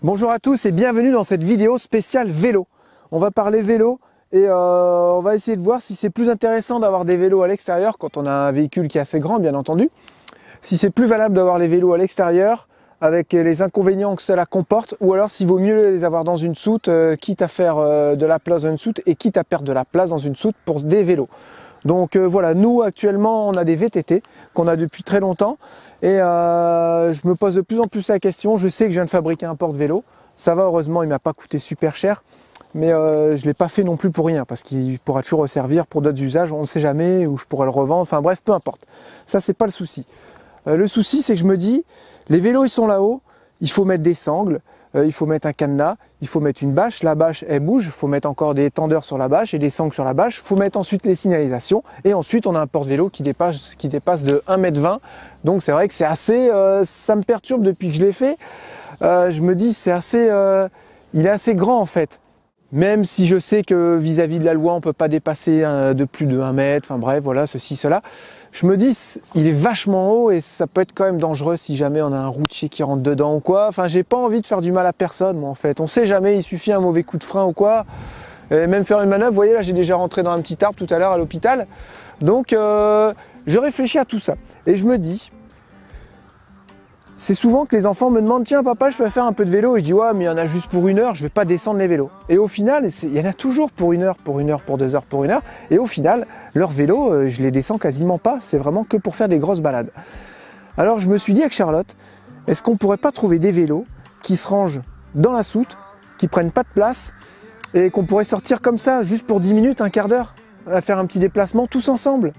Bonjour à tous et bienvenue dans cette vidéo spéciale vélo. On va parler vélo et euh, on va essayer de voir si c'est plus intéressant d'avoir des vélos à l'extérieur quand on a un véhicule qui est assez grand bien entendu. Si c'est plus valable d'avoir les vélos à l'extérieur avec les inconvénients que cela comporte ou alors s'il vaut mieux les avoir dans une soute euh, quitte à faire euh, de la place dans une soute et quitte à perdre de la place dans une soute pour des vélos. Donc euh, voilà, nous actuellement on a des VTT qu'on a depuis très longtemps et je me pose de plus en plus la question, je sais que je viens de fabriquer un porte-vélo, ça va heureusement il m'a pas coûté super cher, mais je l'ai pas fait non plus pour rien parce qu'il pourra toujours servir pour d'autres usages, on ne sait jamais, ou je pourrais le revendre, enfin bref, peu importe. Ça c'est pas le souci. Euh, le souci c'est que je me dis, les vélos ils sont là-haut, il faut mettre des sangles, euh, il faut mettre un cadenas, il faut mettre une bâche, la bâche elle bouge, il faut mettre encore des tendeurs sur la bâche et des sangles sur la bâche, il faut mettre ensuite les signalisations et ensuite on a un porte-vélo qui dépasse, qui dépasse de 1m20 donc c'est vrai que c'est assez, euh, ça me perturbe depuis que je l'ai fait, je me dis c'est assez, il est assez grand en fait. Même si je sais que vis-à-vis de la loi, on peut pas dépasser euh, de plus de 1 mètre, enfin bref, voilà, ceci, cela. Je me dis, il est vachement haut et ça peut être quand même dangereux si jamais on a un routier qui rentre dedans ou quoi. Enfin, j'ai pas envie de faire du mal à personne, moi, en fait. On sait jamais, il suffit un mauvais coup de frein ou quoi. Et même faire une manœuvre, vous voyez, là, j'ai déjà rentré dans un petit arbre tout à l'heure à l'hôpital. Donc, euh, je réfléchis à tout ça. Et je me dis, c'est souvent que les enfants me demandent tiens papa je peux faire un peu de vélo. Et je dis ouais mais il y en a juste pour une heure je vais pas descendre les vélos. Et au final il y en a toujours pour une heure pour une heure pour deux heures pour une heure. Et au final leur vélo euh, je les descends quasiment pas. C'est vraiment que pour faire des grosses balades. Alors je me suis dit avec Charlotte est-ce qu'on pourrait pas trouver des vélos qui se rangent dans la soute qui prennent pas de place et qu'on pourrait sortir comme ça juste pour 10 minutes un quart d'heure à faire un petit déplacement tous ensemble?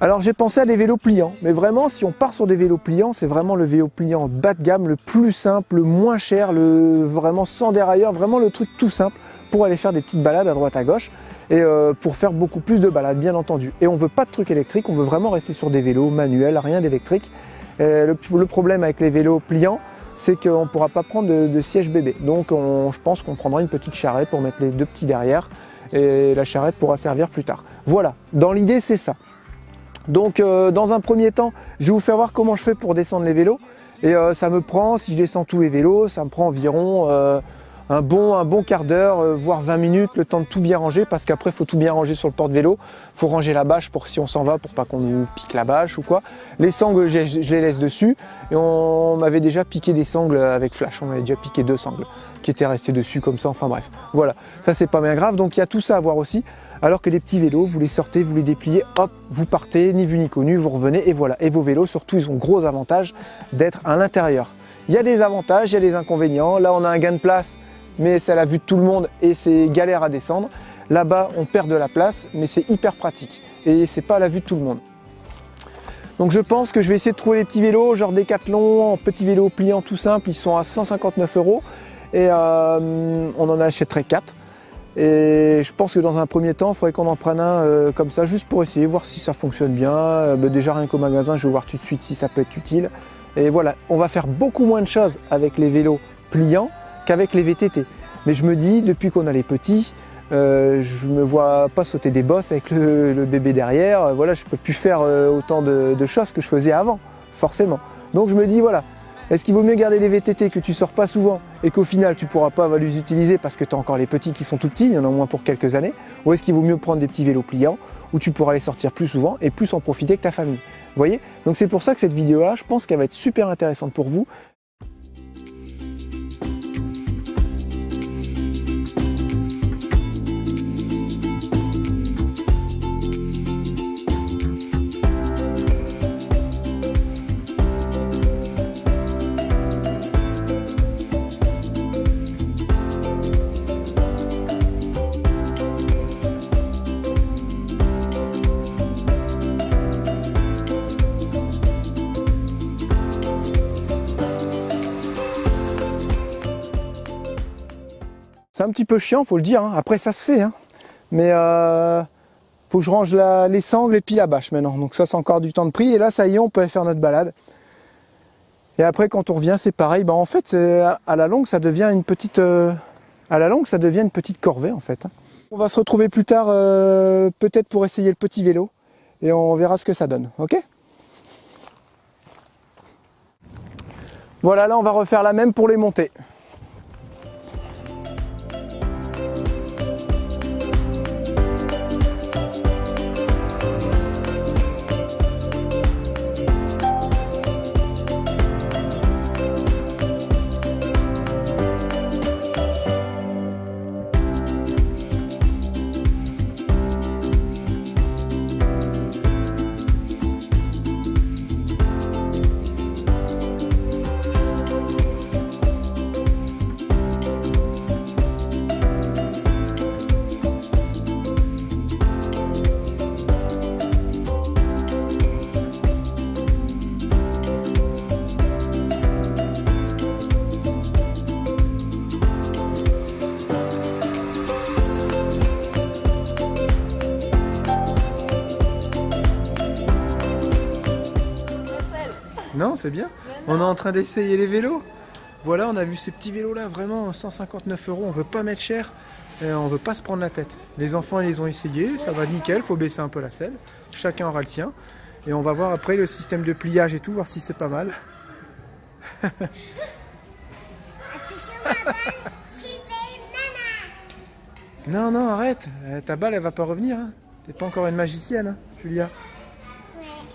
Alors j'ai pensé à des vélos pliants, mais vraiment si on part sur des vélos pliants, c'est vraiment le vélo pliant bas de gamme, le plus simple, le moins cher, le vraiment sans dérailleur, vraiment le truc tout simple pour aller faire des petites balades à droite à gauche et euh, pour faire beaucoup plus de balades bien entendu. Et on veut pas de trucs électriques, on veut vraiment rester sur des vélos manuels, rien d'électrique. Le, problème avec les vélos pliants, c'est qu'on ne pourra pas prendre de, siège bébé. Donc on- je pense qu'on prendra une petite charrette pour mettre les deux petits derrière et la charrette pourra servir plus tard. Voilà, dans l'idée c'est ça. Donc euh, dans un premier temps, je vais vous faire voir comment je fais pour descendre les vélos. Et euh, ça me prend, si je descends tous les vélos, ça me prend environ euh, un, bon, quart d'heure, voire 20 minutes, le temps de tout bien ranger, parce qu'après il faut tout bien ranger sur le porte-vélo. Il faut ranger la bâche pour si on s'en va, pour pas qu'on nous pique la bâche ou quoi. Les sangles, je les laisse dessus. Et on m'avait déjà piqué des sangles avec Flash, on m'avait déjà piqué deux sangles qui étaient restées dessus comme ça, enfin bref. Voilà, ça c'est pas bien grave, donc il y a tout ça à voir aussi. Alors que les petits vélos, vous les sortez, vous les dépliez, hop, vous partez, ni vu ni connu, vous revenez et voilà. Et vos vélos, surtout, ils ont gros avantage d'être à l'intérieur. Il y a des avantages, il y a des inconvénients. Là, on a un gain de place, mais c'est à la vue de tout le monde et c'est galère à descendre. Là-bas, on perd de la place, mais c'est hyper pratique et c'est pas à la vue de tout le monde. Donc je pense que je vais essayer de trouver des petits vélos, genre Decathlon, en petits vélos pliants tout simple, ils sont à 159 euros et euh, on en achèterait 4. Et je pense que dans un premier temps, il faudrait qu'on en prenne un euh, comme ça, juste pour essayer, voir si ça fonctionne bien. Euh, bah, déjà rien qu'au magasin, je vais voir tout de suite si ça peut être utile. Et voilà, on va faire beaucoup moins de choses avec les vélos pliants qu'avec les VTT. Mais je me dis, depuis qu'on a les petits, euh, je me vois pas sauter des bosses avec le, bébé derrière. Voilà, je peux plus faire autant de choses que je faisais avant, forcément. Donc je me dis, voilà, est-ce qu'il vaut mieux garder les VTT que tu sors pas souvent et qu'au final tu pourras pas les utiliser parce que tu as encore les petits qui sont tout petits, il y en a moins pour quelques années? Ou est-ce qu'il vaut mieux prendre des petits vélos pliants où tu pourras les sortir plus souvent et plus en profiter que ta famille? Vous voyez? Donc c'est pour ça que cette vidéo-là, je pense qu'elle va être super intéressante pour vous. Un petit peu chiant, faut le dire. hein. Après, ça se fait. hein. Mais euh, faut que je range la- les sangles et puis la bâche maintenant. Donc ça, c'est encore du temps de prix. Et là, ça y est, on peut faire notre balade. Et après, quand on revient, c'est pareil. Bah, en fait, à la longue, ça devient une petite, euh, à la longue, ça devient une petite corvée, en fait. hein. On va se retrouver plus tard, euh, peut-être pour essayer le petit vélo, et on verra ce que ça donne, ok? Voilà, là on va refaire la même pour les montées. C'est bien. On est en train d'essayer les vélos. Voilà, on a vu ces petits vélos là, vraiment 159 euros. On veut pas mettre cher, et on veut pas se prendre la tête. Les enfants ils les ont essayés, ça va nickel. Faut baisser un peu la selle. Chacun aura le sien. Et on va voir après le système de pliage et tout, voir si c'est pas mal. Non, non, arrête. Euh, Ta balle elle va pas revenir. Hein. T'es pas encore une magicienne, hein, Julia. Ouais.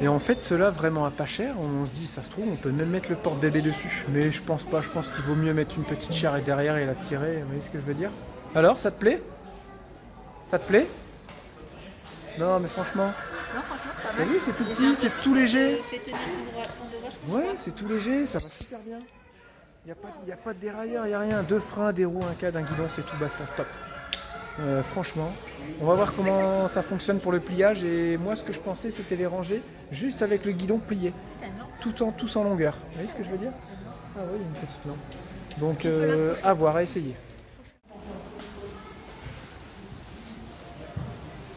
Et en fait, cela vraiment à pas cher, on se dit, ça se trouve, on peut même mettre le porte-bébé dessus. Mais je pense pas, je pense qu'il vaut mieux mettre une petite charrette derrière et la tirer, vous voyez ce que je veux dire? Alors, ça te plaît? Ça te plaît? Non, mais franchement, Non, franchement, c'est pas mal. vu, c'est tout petit, ça c'est tout léger. te fait tenir ton droit, ton droit, je pense. Ouais, c'est tout léger, ça va super bien. Il n'y a, pas- y a pas de dérailleur, il n'y a rien. Deux freins, des roues, un cadre, un guidon, c'est tout, basta, stop. Euh, franchement, on va voir comment ça fonctionne pour le pliage. Et moi, ce que je pensais, c'était les ranger juste avec le guidon plié. Tout en, tous en longueur. Vous voyez ce que je veux dire? Ah oui, il y a une petite lampe. Donc euh, à voir, à essayer.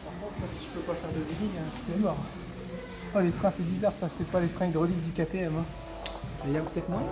Par contre, moi, si je peux pas faire de wheeling, hein, c'est mort. Oh, les freins, c'est bizarre, ça, c'est pas les freins hydrauliques du KTM. Hein. Il y a peut-être moins?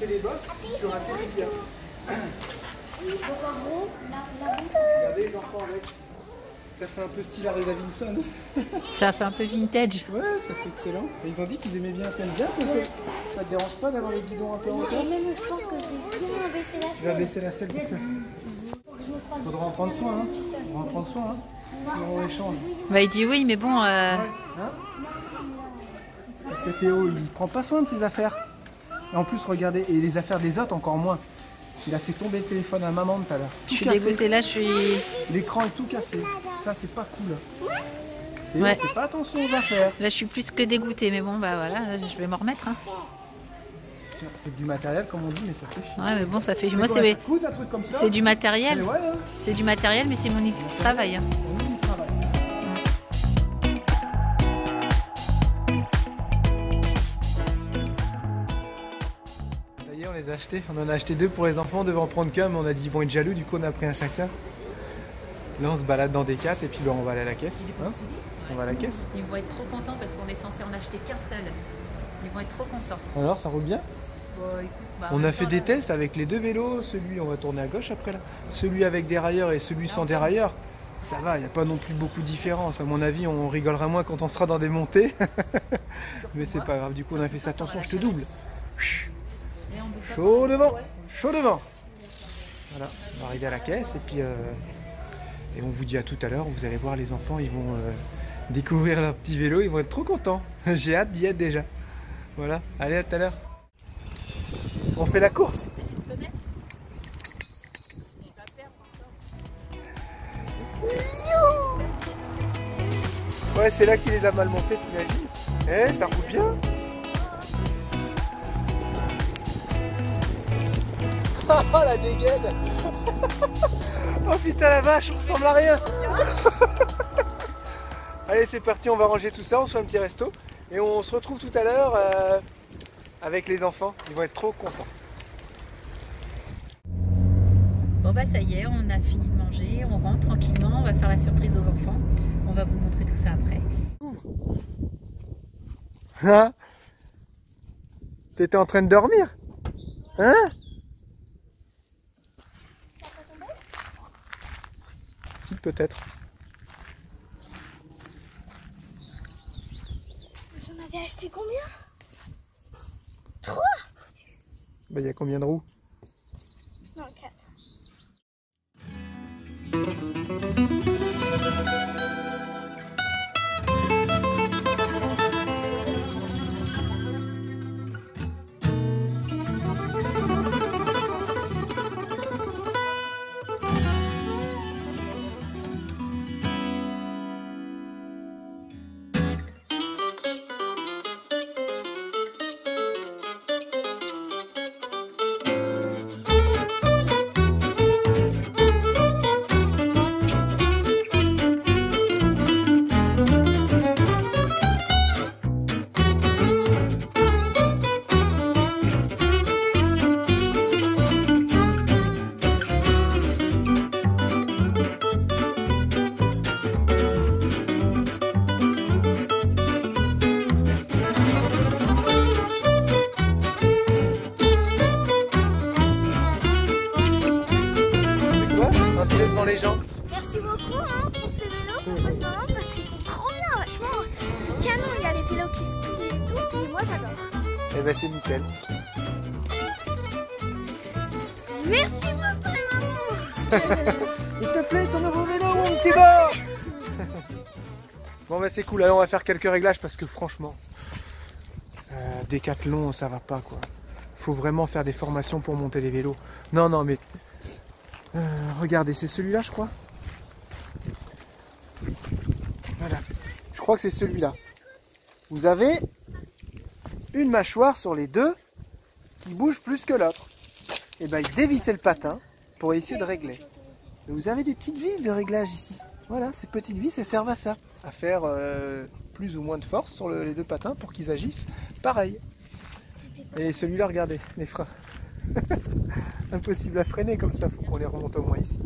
Sauter les bosses si tu bien. La bouffe. Regardez les enfants avec. Ça fait un peu style Harley Davidson. Ça fait un peu vintage. Ouais, ça fait excellent. Et ils ont dit qu'ils aimaient bien. T'aimes bien Ça te dérange pas d'avoir les guidons un peu en hauteur même, je pense que je vais bien baisser la Tu vas selle. baisser la selle pour que... Faudra en prendre soin, hein. Faudra en prendre soin, hein. Sinon on échange. Bah, il dit oui, mais bon, euh, Hein Parce que Théo, il prend pas soin de ses affaires. Et en plus, regardez, et les affaires des autres encore moins. Il a fait tomber le téléphone à maman tout à l'heure. je suis dégoûtée. Là, je suis. L'écran est tout cassé. Ça, c'est pas cool. Ouais. fais pas attention aux affaires. Là, je suis plus que dégoûtée. Mais bon, bah voilà, je vais m'en remettre. hein. C'est du matériel, comme on dit, mais ça fait chier. Ouais, mais bon, ça fait. Moi, c'est c'est du matériel. ouais, hein. C'est du matériel, mais c'est mon outil de travail. hein. On en a acheté deux pour les enfants. On devait en prendre qu'un, mais on a dit ils vont être jaloux. Du coup, on a pris un chacun. Là, on se balade dans des quatre et puis là, on va aller à la caisse. hein. on va à la caisse. Ils vont être trop contents parce qu'on est censé en acheter qu'un seul. Ils vont être trop contents. Alors, ça roule bien? Bon, écoute, bah, en On a fait temps, des là- tests avec les deux vélos. Celui, on va tourner à gauche après là. Celui avec dérailleur et celui sans dérailleur. Ça va, il n'y a pas non plus beaucoup de différence. À mon avis, on rigolera moins quand on sera dans des montées. Mais c'est pas grave, du coup on a fait ça. Attention, je te double. Et on peut pas Chaud devant, chaud devant. Voilà, on va arriver à la caisse et puis euh, et on vous dit à tout à l'heure. Vous allez voir les enfants, ils vont euh, découvrir leur petit vélo, ils vont être trop contents. J'ai hâte d'y être déjà. Voilà, allez à tout à l'heure. On fait la course. Ouais, c'est là qu'il les a mal montés, t'imagines? Eh, ça roule bien la dégaine. Oh putain la vache, on ressemble à rien. Allez c'est parti, on va ranger tout ça, on se fait un petit resto. Et on se retrouve tout à l'heure euh, avec les enfants, ils vont être trop contents. Bon bah ça y est, on a fini de manger, on rentre tranquillement, on va faire la surprise aux enfants. On va vous montrer tout ça après. Hein? T'étais en train de dormir? Hein? Peut-être. J'en avais acheté combien? Bah il y a combien de roues? Non, 4. Devant les gens Merci beaucoup hein, pour ces vélos, vraiment, parce qu'ils sont trop bien, vachement. C'est canon, il y a les vélos qui se plient et tout, et moi j'adore. Eh ben c'est nickel. Merci beaucoup, maman Il te plaît ton nouveau vélo mon petit gars Bon bah c'est cool, allez on va faire quelques réglages parce que franchement, euh, Décathlon ça va pas quoi. Faut vraiment faire des formations pour monter les vélos. Non non mais euh, regardez c'est celui-là je crois. Voilà, je crois que c'est celui-là. Vous avez une mâchoire sur les deux qui bouge plus que l'autre. Et ben il dévissait le patin pour essayer de régler. Vous avez des petites vis de réglage ici. Voilà, ces petites vis, elles servent à ça, à faire euh, plus ou moins de force sur le- les deux patins pour qu'ils agissent pareil. Et celui-là, regardez, les freins. Impossible à freiner comme ça, faut qu'on les remonte au moins ici.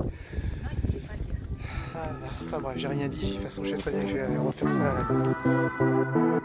Ah là, Enfin bref, j'ai rien dit. De toute façon, je sais très bien que je vais refaire ça à la maison.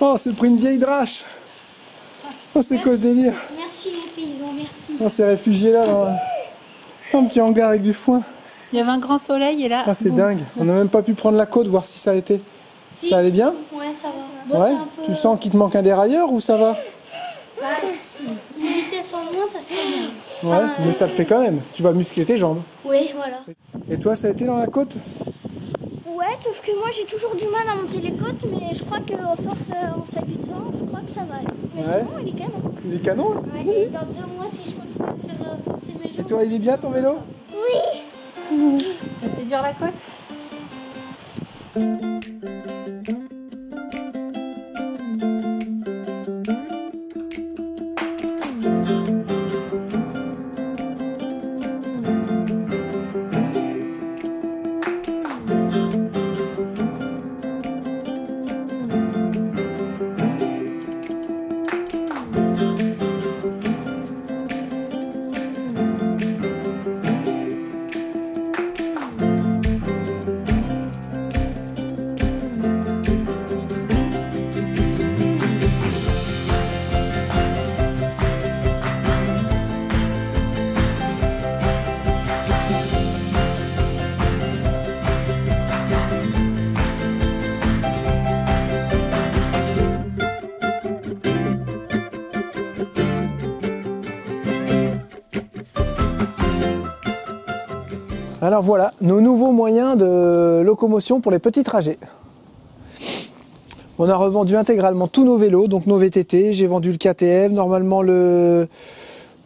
Oh, c'est pris une vieille drache Oh, c'est quoi ce délire Merci les paysans, merci. On s'est réfugié là dans un- un petit hangar avec du foin. Il y avait un grand soleil et là. Ah, c'est dingue. On n'a même pas pu prendre la côte, voir si ça a été. Si. Ça allait bien Ouais, ça va. Bon, Ouais c'est un peu- Tu sens qu'il te manque un dérailleur ou ça va Bah, moins, ça bien. Ouais, mais ça le fait quand même. Tu vas muscler tes jambes. Oui, voilà. Et toi, ça a été dans la côte? Ouais, sauf que moi j'ai toujours du mal à monter les côtes, mais je crois qu'à force euh, en s'habituant, je crois que ça va aller. Mais Ouais. c'est bon, il est canon. Il est canon? Ouais, et dans deux mois, si je continue à faire euh, forcer mes Et jambes. toi, il est bien ton vélo? Ça fait dur la côte? Alors voilà, nos nouveaux moyens de locomotion pour les petits trajets. On a revendu intégralement tous nos vélos, donc nos VTT. J'ai vendu le KTM. Normalement, le,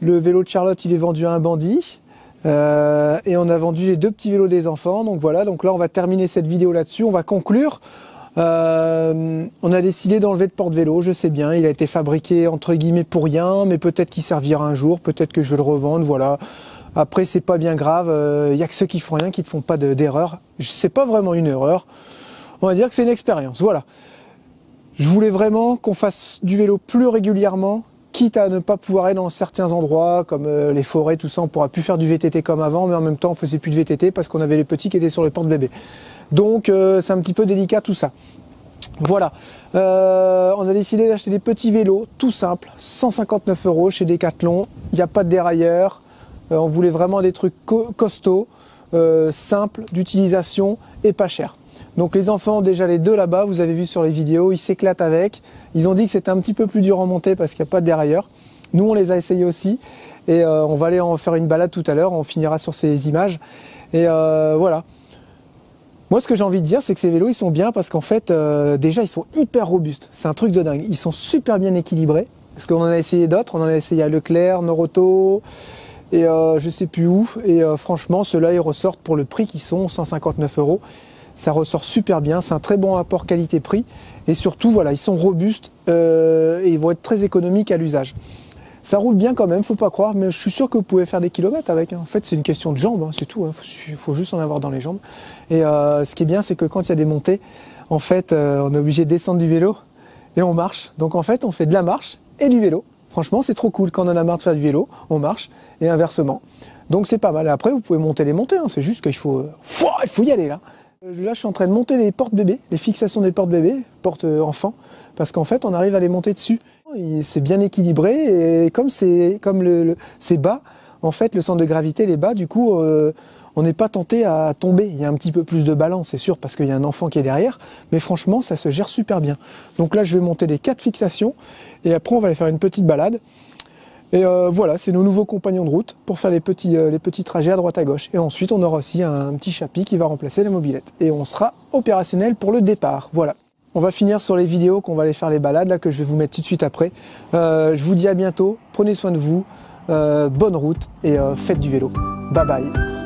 vélo de Charlotte, il est vendu à un bandit. Euh, et on a vendu les deux petits vélos des enfants. Donc voilà, donc là, on va terminer cette vidéo là-dessus. On va conclure. Euh, on a décidé d'enlever le porte-vélo, je sais bien, il a été fabriqué entre guillemets pour rien, mais peut-être qu'il servira un jour, peut-être que je vais le revendre, voilà. Après, c'est pas bien grave, il euh, y a que ceux qui font rien qui ne font pas d'erreur. c'est pas vraiment une erreur, on va dire que c'est une expérience, voilà. Je voulais vraiment qu'on fasse du vélo plus régulièrement, quitte à ne pas pouvoir aller dans certains endroits comme euh, les forêts, tout ça, on pourra plus faire du VTT comme avant, mais en même temps on faisait plus de VTT parce qu'on avait les petits qui étaient sur les portes bébés. Donc euh, c'est un petit peu délicat tout ça. Voilà, euh, on a décidé d'acheter des petits vélos, tout simples, 159 euros chez Decathlon. Il n'y a pas de dérailleur. On voulait vraiment des trucs costauds, simples d'utilisation et pas chers. Donc les enfants, déjà les deux là-bas, vous avez vu sur les vidéos, ils s'éclatent avec. Ils ont dit que c'était un petit peu plus dur en montée parce qu'il n'y a pas de dérailleur. Nous, on les a essayés aussi. Et euh, on va aller en faire une balade tout à l'heure. On finira sur ces images. Et euh, voilà. Moi, ce que j'ai envie de dire, c'est que ces vélos, ils sont bien parce qu'en fait, euh, déjà, ils sont hyper robustes. C'est un truc de dingue. Ils sont super bien équilibrés. Parce qu'on en a essayé d'autres. On en a essayé à Leclerc, Noroto et je sais plus où. Et franchement, ceux-là, ils ressortent pour le prix qui sont 159 euros ça ressort super bien, c'est un très bon rapport qualité-prix et surtout voilà, ils sont robustes euh, et ils vont être très économiques à l'usage. Ça roule bien quand même, faut pas croire, mais je suis sûr que vous pouvez faire des kilomètres avec. Hein. En fait, c'est une question de jambes, hein, c'est tout. Il hein. faut, juste en avoir dans les jambes. Et euh, ce qui est bien, c'est que quand il y a des montées, en fait, euh, on est obligé de descendre du vélo et on marche. Donc en fait, on fait de la marche et du vélo. Franchement, c'est trop cool. Quand on en a marre de faire du vélo, on marche et inversement. Donc c'est pas mal. Après, vous pouvez monter les montées. C'est juste qu'il faut, il faut y aller là. Euh, là, je suis en train de monter les portes bébés, les fixations des portes bébés, portes euh, enfants, parce qu'en fait, on arrive à les monter dessus. C'est bien équilibré et comme c'est comme le, c'est bas, en fait, le centre de gravité est bas, du coup, euh, on n'est pas tenté à tomber. Il y a un petit peu plus de balance, c'est sûr, parce qu'il y a un enfant qui est derrière, mais franchement, ça se gère super bien. Donc là, je vais monter les quatre fixations et après, on va aller faire une petite balade. Et euh, voilà, c'est nos nouveaux compagnons de route pour faire les petits, euh, les petits trajets à droite à gauche. Et ensuite, on aura aussi un, petit chapitre qui va remplacer la mobilette. Et on sera opérationnel pour le départ. Voilà. On va finir sur les vidéos qu'on va aller faire les balades, là, que je vais vous mettre tout de suite après. Euh, je vous dis à bientôt, prenez soin de vous, bonne route et faites du vélo. Bye bye